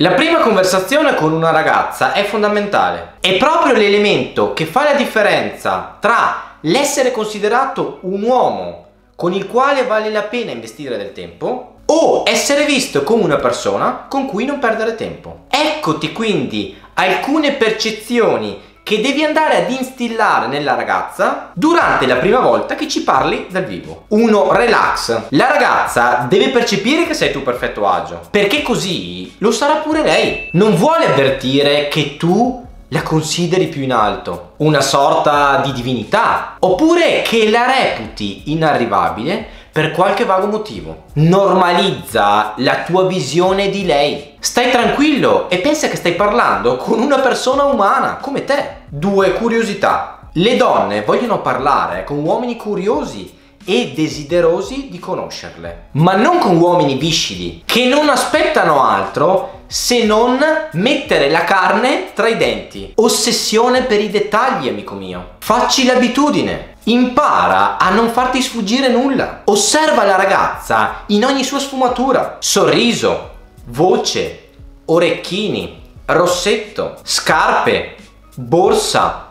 La prima conversazione con una ragazza è fondamentale. È proprio l'elemento che fa la differenza tra l'essere considerato un uomo con il quale vale la pena investire del tempo o essere visto come una persona con cui non perdere tempo. Eccoti quindi alcune percezioni che devi andare ad instillare nella ragazza durante la prima volta che ci parli dal vivo. 1. Relax. La ragazza deve percepire che sei tu perfetto agio, perché così lo sarà pure lei. Non vuole avvertire che tu la consideri più in alto, una sorta di divinità, oppure che la reputi inarrivabile per qualche vago motivo. Normalizza la tua visione di lei. Stai tranquillo e pensa che stai parlando con una persona umana come te. Due curiosità. Le donne vogliono parlare con uomini curiosi e desiderosi di conoscerle, ma non con uomini viscidi che non aspettano altro se non mettere la carne tra i denti. Ossessione per i dettagli, amico mio. Facci l'abitudine. Impara a non farti sfuggire nulla. Osserva la ragazza in ogni sua sfumatura. Sorriso, voce, orecchini, rossetto, scarpe, borsa,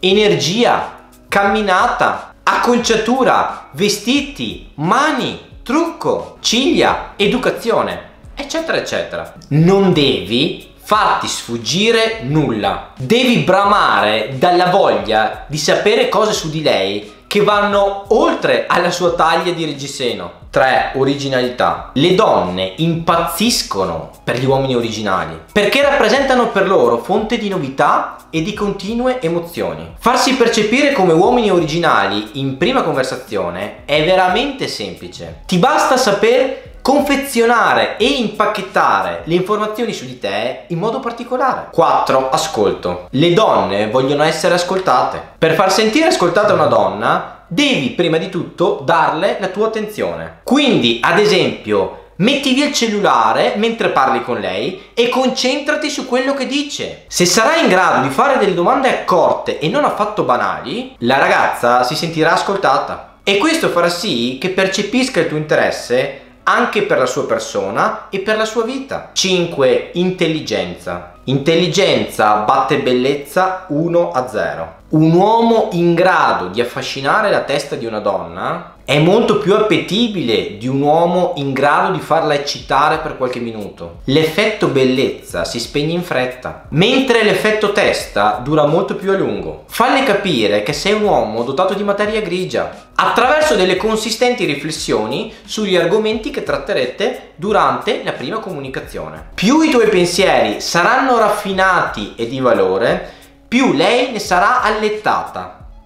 energia, camminata, acconciatura, vestiti, mani, trucco, ciglia, educazione, eccetera, eccetera. Non devi farti sfuggire nulla. Devi bramare dalla voglia di sapere cose su di lei che vanno oltre alla sua taglia di reggiseno. 3. Originalità. Le donne impazziscono per gli uomini originali perché rappresentano per loro fonte di novità e di continue emozioni. Farsi percepire come uomini originali in prima conversazione è veramente semplice. Ti basta sapere confezionare e impacchettare le informazioni su di te in modo particolare. 4. Ascolto. Le donne vogliono essere ascoltate. Per far sentire ascoltata una donna, devi prima di tutto darle la tua attenzione. Quindi, ad esempio, Metti via il cellulare mentre parli con lei e concentrati su quello che dice. Se sarai in grado di fare delle domande accorte e non affatto banali, la ragazza si sentirà ascoltata. E questo farà sì che percepisca il tuo interesse anche per la sua persona e per la sua vita. 5. Intelligenza. Intelligenza batte bellezza 1 a 0. Un uomo in grado di affascinare la testa di una donna è molto più appetibile di un uomo in grado di farla eccitare per qualche minuto. L'effetto bellezza si spegne in fretta, mentre l'effetto testa dura molto più a lungo. Falle capire che sei un uomo dotato di materia grigia, attraverso delle consistenti riflessioni sugli argomenti che tratterete durante la prima comunicazione. Più i tuoi pensieri saranno raffinati e di valore, più lei ne sarà allettata